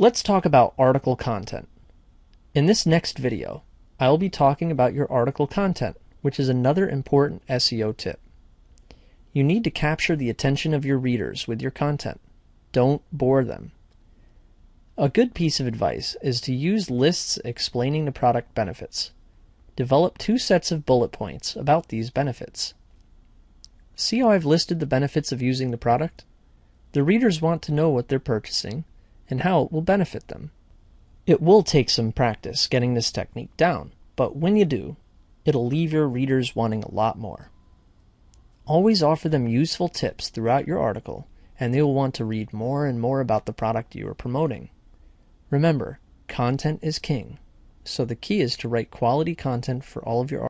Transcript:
Let's talk about article content. In this next video, I will be talking about your article content, which is another important SEO tip. You need to capture the attention of your readers with your content. Don't bore them. A good piece of advice is to use lists explaining the product benefits. Develop two sets of bullet points about these benefits. See how I've listed the benefits of using the product? The readers want to know what they're purchasing and how it will benefit them. It will take some practice getting this technique down, but when you do, it'll leave your readers wanting a lot more. Always offer them useful tips throughout your article, and they will want to read more and more about the product you are promoting. Remember, content is king, so the key is to write quality content for all of your